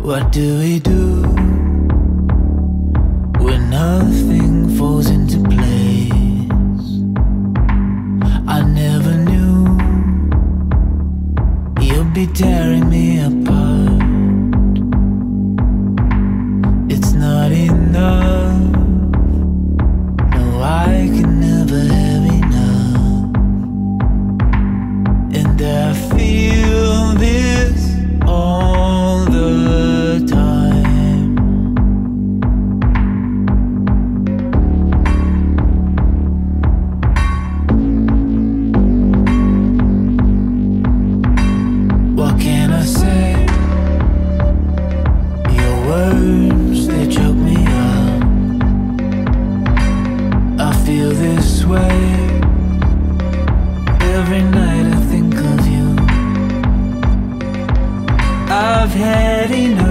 What do we do when nothing falls into place? I never knew you'd be tearing me feel this way. Every night I think of you. I've had enough.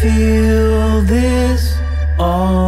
feel this all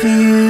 for you.